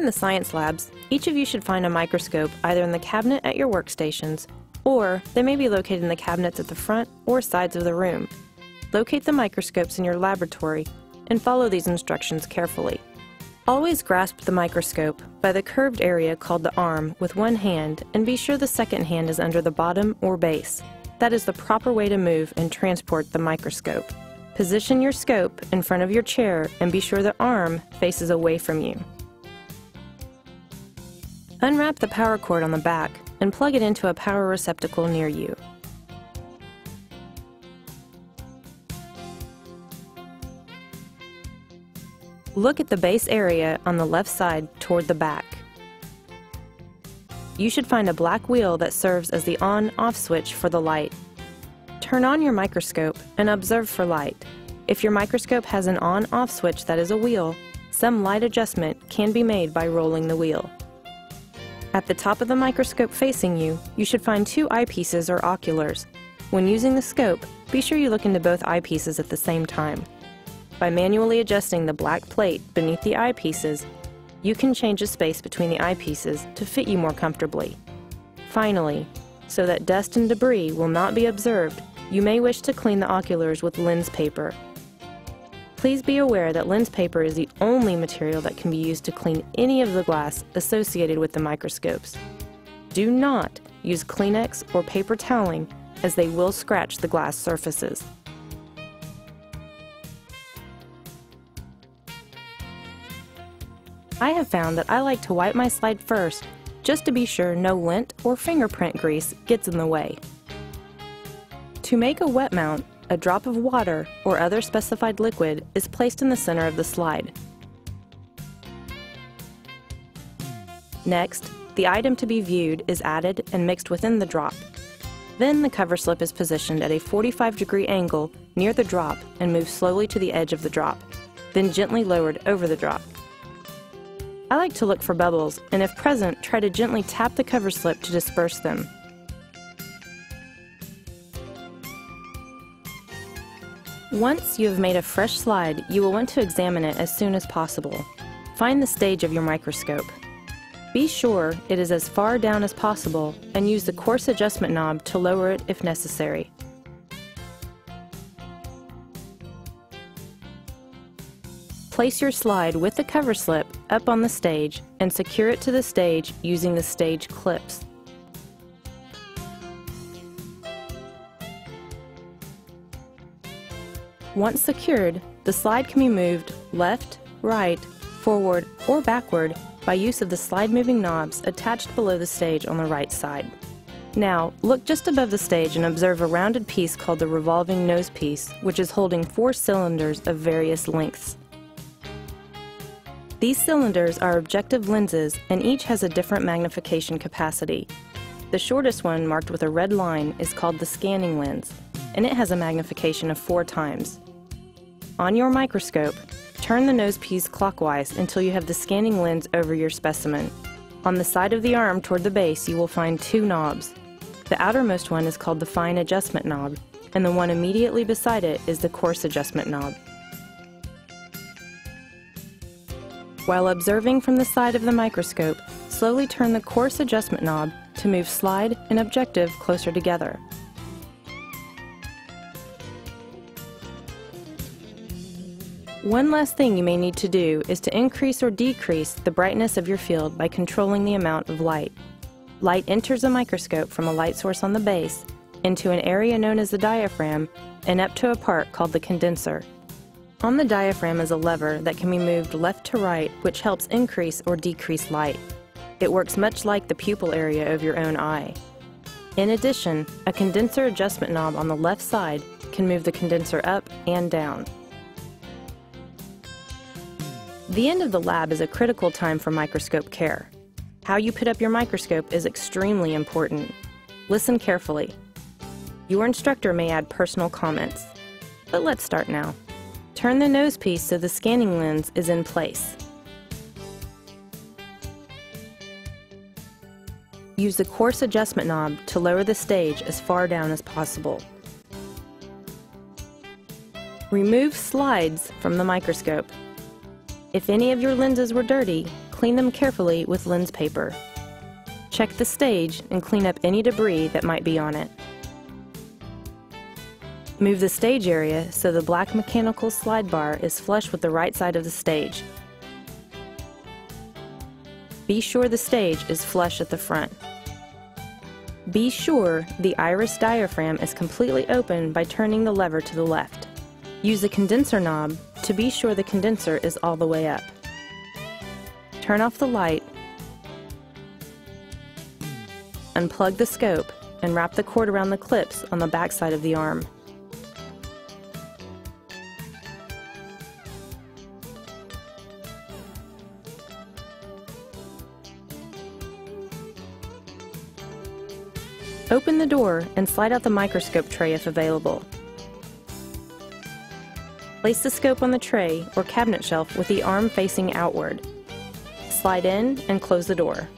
in the science labs, each of you should find a microscope either in the cabinet at your workstations, or they may be located in the cabinets at the front or sides of the room. Locate the microscopes in your laboratory and follow these instructions carefully. Always grasp the microscope by the curved area called the arm with one hand and be sure the second hand is under the bottom or base. That is the proper way to move and transport the microscope. Position your scope in front of your chair and be sure the arm faces away from you. Unwrap the power cord on the back and plug it into a power receptacle near you. Look at the base area on the left side toward the back. You should find a black wheel that serves as the on-off switch for the light. Turn on your microscope and observe for light. If your microscope has an on-off switch that is a wheel, some light adjustment can be made by rolling the wheel. At the top of the microscope facing you, you should find two eyepieces or oculars. When using the scope, be sure you look into both eyepieces at the same time. By manually adjusting the black plate beneath the eyepieces, you can change the space between the eyepieces to fit you more comfortably. Finally, so that dust and debris will not be observed, you may wish to clean the oculars with lens paper. Please be aware that lens paper is the only material that can be used to clean any of the glass associated with the microscopes. Do not use Kleenex or paper toweling as they will scratch the glass surfaces. I have found that I like to wipe my slide first, just to be sure no lint or fingerprint grease gets in the way. To make a wet mount, a drop of water or other specified liquid is placed in the center of the slide. Next, the item to be viewed is added and mixed within the drop. Then the cover slip is positioned at a 45 degree angle near the drop and moved slowly to the edge of the drop, then gently lowered over the drop. I like to look for bubbles, and if present, try to gently tap the cover slip to disperse them. Once you have made a fresh slide, you will want to examine it as soon as possible. Find the stage of your microscope. Be sure it is as far down as possible and use the coarse adjustment knob to lower it if necessary. Place your slide with the cover slip up on the stage and secure it to the stage using the stage clips. Once secured, the slide can be moved left, right, forward, or backward by use of the slide moving knobs attached below the stage on the right side. Now, look just above the stage and observe a rounded piece called the revolving nose piece, which is holding four cylinders of various lengths. These cylinders are objective lenses and each has a different magnification capacity. The shortest one, marked with a red line, is called the scanning lens, and it has a magnification of four times. On your microscope, turn the nose piece clockwise until you have the scanning lens over your specimen. On the side of the arm toward the base, you will find two knobs. The outermost one is called the fine adjustment knob, and the one immediately beside it is the coarse adjustment knob. While observing from the side of the microscope, slowly turn the coarse adjustment knob to move slide and objective closer together. One last thing you may need to do is to increase or decrease the brightness of your field by controlling the amount of light. Light enters a microscope from a light source on the base into an area known as the diaphragm and up to a part called the condenser. On the diaphragm is a lever that can be moved left to right which helps increase or decrease light. It works much like the pupil area of your own eye. In addition, a condenser adjustment knob on the left side can move the condenser up and down. The end of the lab is a critical time for microscope care. How you put up your microscope is extremely important. Listen carefully. Your instructor may add personal comments. But let's start now. Turn the nose piece so the scanning lens is in place. Use the coarse adjustment knob to lower the stage as far down as possible. Remove slides from the microscope. If any of your lenses were dirty, clean them carefully with lens paper. Check the stage and clean up any debris that might be on it. Move the stage area so the black mechanical slide bar is flush with the right side of the stage. Be sure the stage is flush at the front. Be sure the iris diaphragm is completely open by turning the lever to the left. Use the condenser knob to be sure the condenser is all the way up. Turn off the light, unplug the scope, and wrap the cord around the clips on the back side of the arm. Open the door and slide out the microscope tray if available. Place the scope on the tray or cabinet shelf with the arm facing outward. Slide in and close the door.